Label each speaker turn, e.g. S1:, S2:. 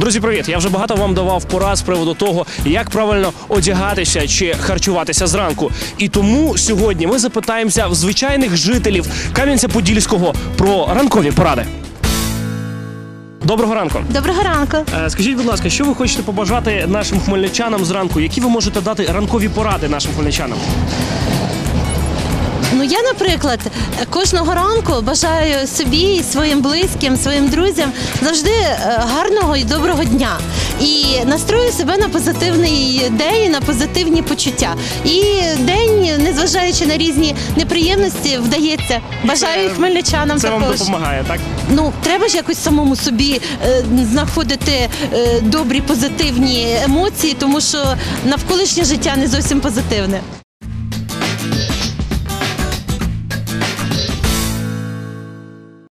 S1: Друзі, привіт! Я вже багато вам давав порад з приводу того, як правильно одягатися чи харчуватися зранку. І тому сьогодні ми запитаємося в звичайних жителів Кам'янця-Подільського про ранкові поради. Доброго ранку.
S2: Доброго ранку.
S1: Е, Скажіть, будь ласка, що ви хочете побажати нашим хмельничанам зранку? Які ви можете дати ранкові поради нашим хмельничанам?
S2: Ну я, наприклад, кожного ранку бажаю собі, своїм близьким, своїм друзям завжди е, гарного і доброго дня. І настрою себе на позитивний день, на позитивні почуття. І день, незважаючи на різні неприємності, вдається. Бажаю і хмельничанам
S1: Це вам
S2: також.
S1: допомагає, так?
S2: Ну, треба ж якось самому собі е, знаходити е, добрі позитивні емоції, тому що навколишнє життя не зовсім позитивне.